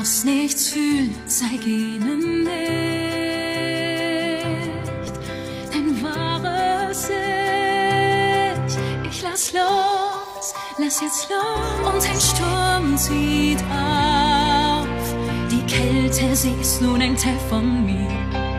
darfst nichts fühlen, zeig ihnen nicht. Denn wahres Ich, ich lass los, lass jetzt los. Und ein Sturm zieht auf. Die Kälte, sie ist nun ein Teil von mir.